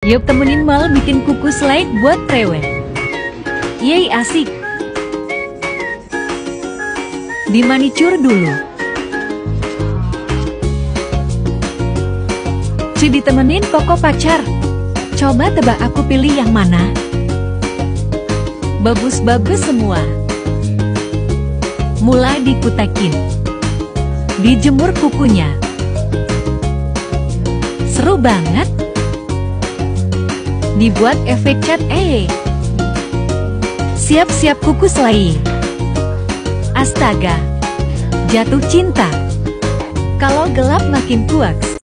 Yuk temenin Mal bikin kuku slide buat prewed. Yeay asik. Dimanicure dulu. Ci ditemenin koko pacar. Coba tebak aku pilih yang mana? Bagus-bagus semua. Mulai dikutakin. Dijemur kukunya. Seru banget. Dibuat efek cat eh. Siap-siap kuku selai. Astaga. Jatuh cinta. Kalau gelap makin kuaks.